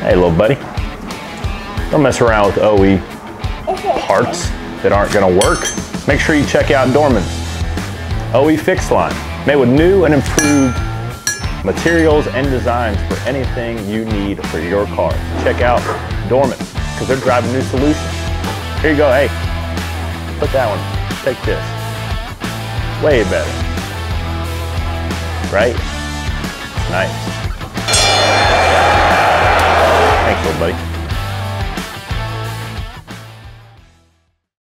Hey, little buddy. Don't mess around with OE parts that aren't gonna work. Make sure you check out Dorman's OE Fix Line, made with new and improved materials and designs for anything you need for your car. Check out Dorman, because they're driving new solutions. Here you go, hey, put that one, take this. Way better. Right? Nice. buddy.